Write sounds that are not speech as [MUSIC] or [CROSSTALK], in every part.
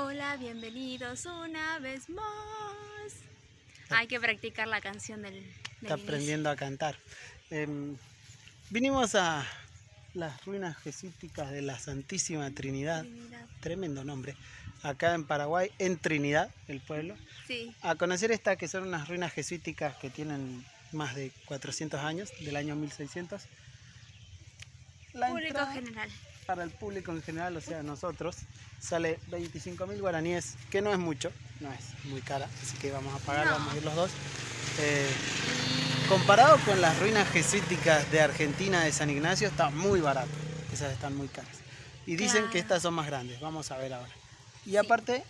Hola, bienvenidos una vez más. Hay que practicar la canción del, del Está inicio. aprendiendo a cantar. Em, vinimos a las ruinas jesuíticas de la Santísima Trinidad, Trinidad. tremendo nombre, acá en Paraguay, en Trinidad, el pueblo, Sí, a conocer esta que son unas ruinas jesuíticas que tienen más de 400 años, del año 1600. La público entrada general. Para el público en general, o sea, nosotros, sale 25.000 guaraníes, que no es mucho, no es muy cara, así que vamos a pagar, No. vamos a ir los dos. Eh, comparado con las ruinas jesuíticas de Argentina de San Ignacio, está muy barato, esas están muy caras. Y dicen Claro. que estas son más grandes, vamos a ver ahora. Y aparte,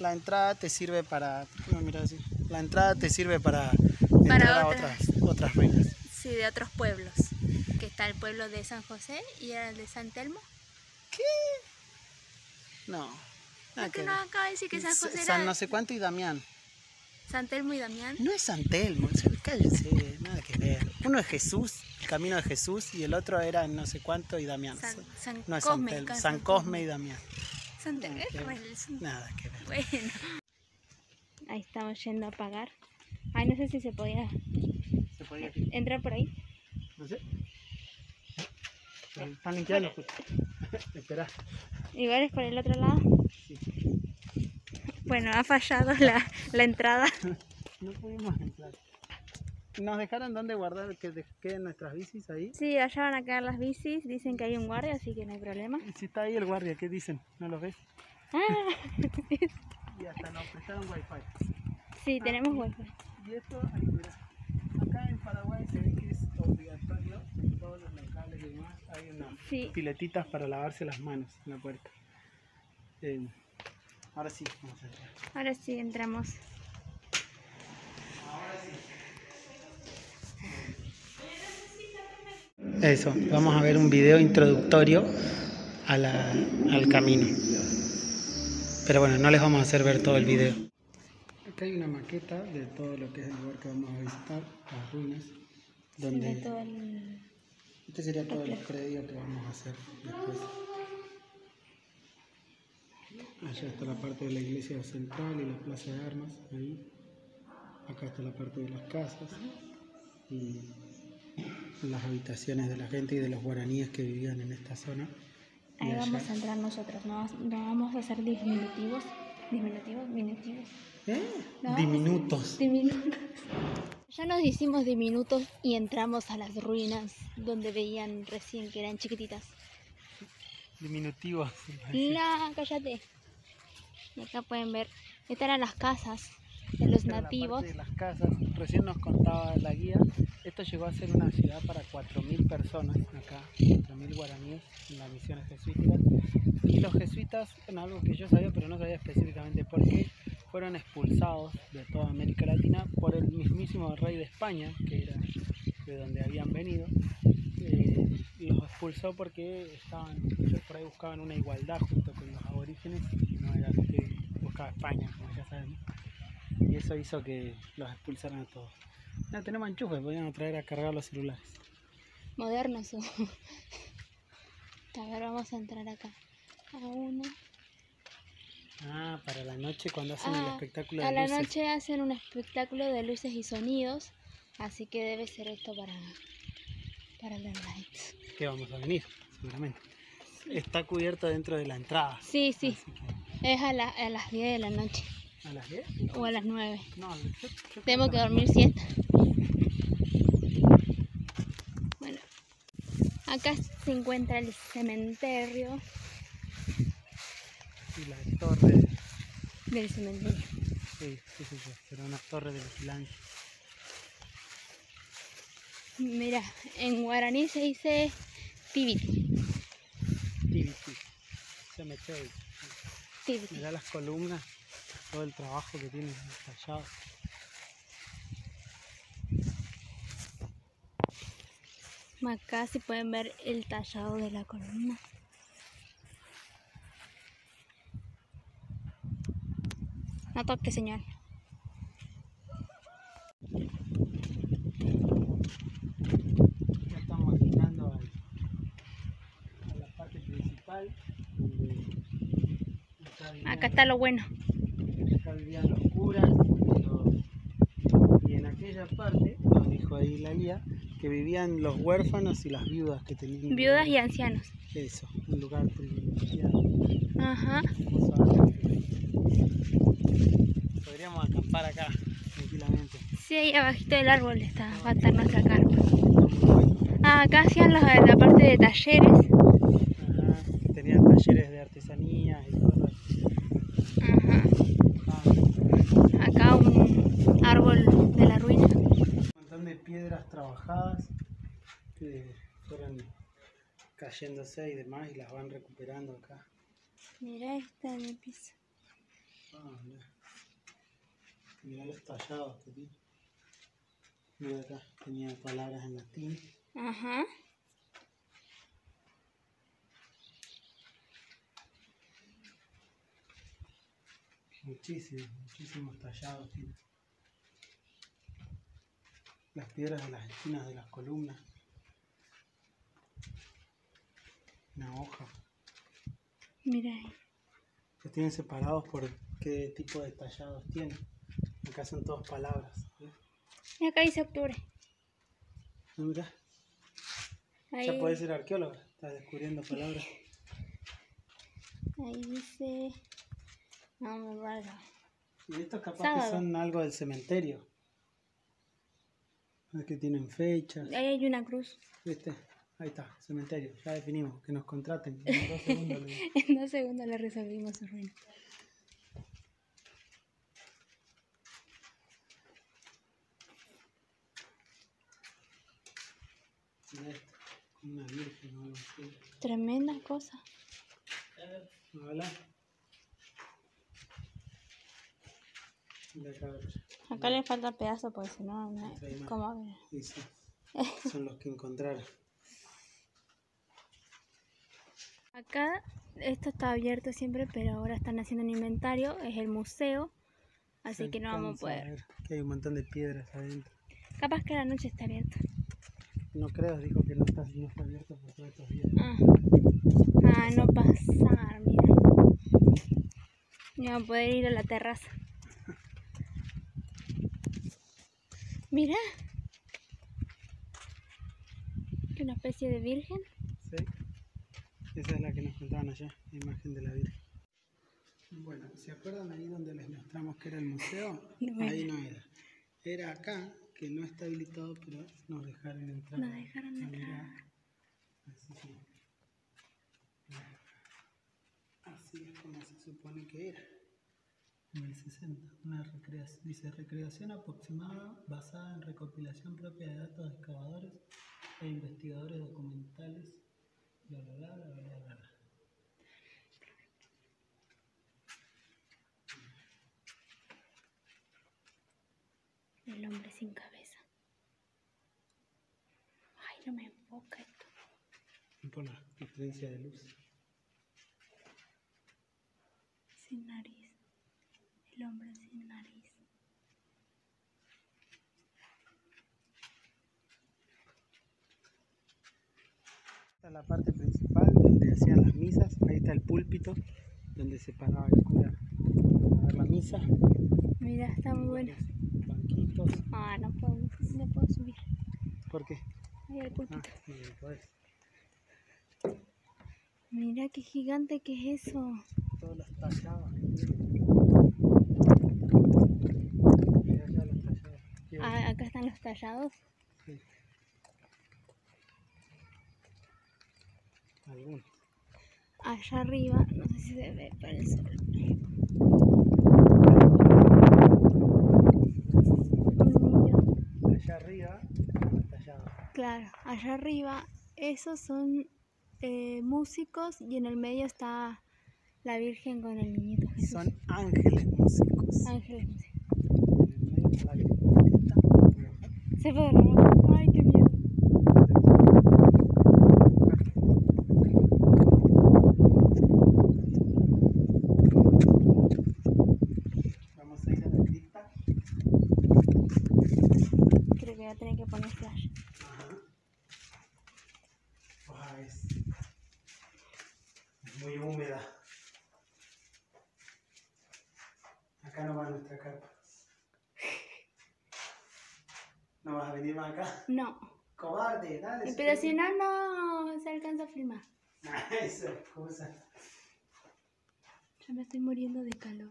la entrada te sirve para, ¿por qué me miras así? La entrada te sirve para, entrar a otras, otras ruinas. Sí, de otros pueblos. Que está el pueblo de San José y el de San Telmo. No, nada ¿Es que no acaba de decir que San S- José San era no sé cuánto y Damián. San Telmo y Damián? No es San Telmo, cállese, nada que ver. Uno es Jesús, el camino de Jesús, y el otro era no sé cuánto y Damián. San, San no es Cosme. San, San Cosme y Damián. San Telmo. Nada que ver. Bueno, San- Nada que ver. Bueno. Ahí estamos yendo a pagar. Ay, no sé si se podía ¿Se podía entrar por ahí. No sé. Están limpiando. Espera. Igual es por el otro lado. Sí. Bueno, ha fallado la, la entrada. No pudimos entrar. ¿Nos dejaron dónde guardar que de- queden nuestras bicis ahí? Sí, allá van a quedar las bicis. Dicen que hay un guardia, así que no hay problema. Y si está ahí el guardia, ¿qué dicen? ¿No los ves? Ah, [LAUGHS] Y hasta nos prestaron wifi. sí, tenemos wifi. Y esto, ahí, mira. Acá en Paraguay se ve que es obligatorio en todos los locales y demás. Hay unas Sí. piletitas para lavarse las manos en la puerta. Eh, ahora sí, vamos a entrar. Ahora sí entramos. Eso, vamos a ver un video introductorio a la- al camino. Pero bueno, no les vamos a hacer ver todo el video. Acá hay una maqueta de todo lo que es el lugar que vamos a visitar, las ruinas, donde todo el... este sería todo el predio que vamos a hacer después. Allá está la parte de la iglesia central y la plaza de armas, ahí. Acá está la parte de las casas y las habitaciones de la gente y de los guaraníes que vivían en esta zona. Ahí vamos a entrar nosotros. No, no vamos a hacer diminutivos. Diminutivos, diminutivos. ¿Eh? No. Diminutos. Diminutos. Ya nos hicimos diminutos y entramos a las ruinas donde veían recién que eran chiquititas. Diminutivos. No, cállate. Y acá pueden ver, estas eran las casas de los Esta la nativos. parte de las casas. Recién nos contaba la guía, esto llegó a ser una ciudad para 4.000 personas acá, 4.000 guaraníes en las misiones jesuíticas. Los jesuitas, bueno, algo que yo sabía, pero no sabía específicamente por qué, fueron expulsados de toda América Latina por el mismísimo rey de España, que era de donde habían venido. Eh, los expulsó porque estaban, ellos por ahí buscaban una igualdad junto con los aborígenes y no era lo que buscaba España, como ya sabemos. Y eso hizo que los expulsaran a todos. No tenemos enchufe, podían traer a cargar los celulares. Modernos. [LAUGHS] A ver, vamos a entrar acá. A uno. Ah, para la noche cuando hacen el Ah, espectáculo de A la luces. noche hacen un espectáculo de luces y sonidos, así que debe ser esto para, para los lights. Que vamos a venir, seguramente. Está cubierto dentro de la entrada. Sí, sí, que, es a, la- a las 10 de la noche ¿A las 10? o a las 9. No, yo, yo Tengo que dormir siesta. Bueno, acá se encuentra el cementerio Y la torre, del cementerio. sí, qué sé yo, será una torre de vigilancia. Mira, en guaraní se dice tibiti. TVT, cementerio. tibiti. Mirá las columnas, todo el trabajo que tienen tallado. Acá se pueden ver el tallado de la columna. No toque, señor. Ya estamos entrando al- a la parte principal, está Acá está lo bueno. acá vivían los curas y, los- y en aquella parte, nos dijo ahí la guía, que vivían los huérfanos y las viudas que tenían. Viudas y ancianos. Eso, un lugar privilegiado. Ajá. Podríamos acampar acá, tranquilamente. Sí, ahí abajito del árbol está, va a estar nuestra carpa. Está. Ah, acá hacían la, la parte de talleres. Ajá, Tenía talleres de artesanías y cosas. Ajá. Ah, Acá un árbol de la ruina. un montón de piedras trabajadas que fueron cayéndose y demás y las van recuperando acá. Mira esta en el piso. Ah, mirá. Mirá los tallados que tiene. Mira acá, tenía palabras en latín. Ajá. Muchísimos, muchísimos tallados tiene. Las piedras de las esquinas de las columnas. Una hoja. Mira ahí. Los tienen separados por qué tipo de tallados tienen. Acá son todas palabras. ¿ves? Y acá dice octubre. No, mirá, Ahí, ya podés ser arqueóloga. Estás descubriendo palabras. ahí dice. No me valga. Y estos capaz Sábado. que son algo del cementerio. Es que tienen fechas. Ahí hay una cruz. ¿Viste? Ahí está, cementerio. Ya definimos. Que nos contraten. En dos segundos. le- [LAUGHS] En dos segundos le resolvimos su ruina. Como una virgen o algo así. Tremenda cosa. Hola. Acá le falta pedazo porque si no, no sí, [LAUGHS] son los que encontraron. Acá esto está abierto siempre, pero ahora están haciendo un inventario. Es el museo, así Se que no vamos a poder. ver Que hay un montón de piedras adentro. Capaz que a la noche está abierto. No creo, dijo que no está, no está abierto por todos estos días. Ah, ah no pasar, mira. No vamos a poder ir a la terraza. Mira. Una especie de virgen. ¿Sí? Esa es la que nos contaban allá, la imagen de la Virgen. Bueno, ¿se acuerdan ahí donde les mostramos que era el museo? [LAUGHS] No ahí no era. Era acá, que no está habilitado, pero nos dejaron entrar. Nos dejaron a entrar. Así que. Así es como se supone que era. En el 60, una recreación, dice recreación aproximada basada en recopilación propia de datos de excavadores e investigadores documentales, bla bla bla bla bla. El hombre sin cabeza. Ay, no me enfoca esto. Por la diferencia de luz. Sin nariz. El hombre sin nariz. Esta es la parte principal donde hacían las misas. Ahí está el púlpito donde se paraba el cura a dar la misa. Mira, está muy bueno. Banquitos. Ah, no puedo, no puedo subir. ¿Por qué? Ahí el Ah, podés. Mira qué gigante que es eso. Todos los tallados. Mirá ya los tallados. Ah, acá están los tallados. Sí. Allá arriba, no sé si se ve por el sol. Allá arriba, los tallados. Claro, allá arriba, esos son eh, músicos y en el medio está la Virgen con el niñito Jesús. Son ángeles músicos. Ángeles músicos. Se fue de la boca. Ay, qué miedo. Vamos a ir a la cripta. Creo que voy a tener que poner flash. Ajá. Ah, es, es muy húmeda. nuestra carpa. ¿No vas a venir más acá? No. Cobarde, dale. Pero si no, no se alcanza a filmar. [LAUGHS] Esa excusa. Ya me estoy muriendo de calor.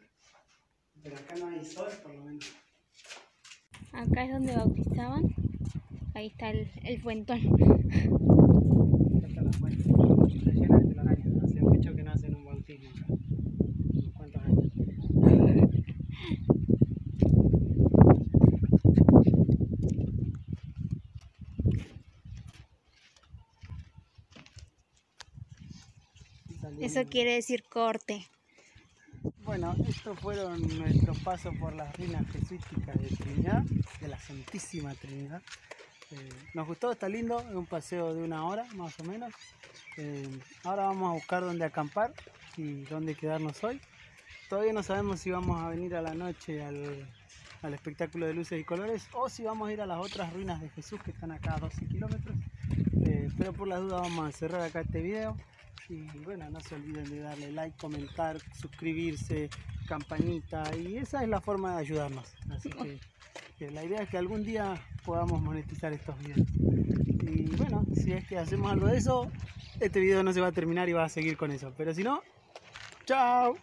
Pero acá no hay sol, por lo menos. Acá es donde bautizaban. Ahí está el, el fuentón. Acá está la fuente. Está llena de telarañas. Hace mucho que no hacen un bautismo acá. Unos cuantos años. Saliendo. Eso quiere decir corte. Bueno, estos fueron nuestros pasos por las ruinas jesuíticas de Trinidad, de la Santísima Trinidad. Eh, nos gustó, está lindo, es un paseo de una hora más o menos. Eh, ahora vamos a buscar dónde acampar y dónde quedarnos hoy. Todavía no sabemos si vamos a venir a la noche al, al espectáculo de luces y colores o si vamos a ir a las otras ruinas de Jesús que están acá a 12 kilómetros. Eh, pero por las dudas vamos a cerrar acá este video. Y bueno, no se olviden de darle like, comentar, suscribirse, campanita y esa es la forma de ayudarnos. Así que, la idea es que algún día podamos monetizar estos videos. Y bueno, si es que hacemos algo de eso, este video no se va a terminar y va a seguir con eso. Pero si no, chao.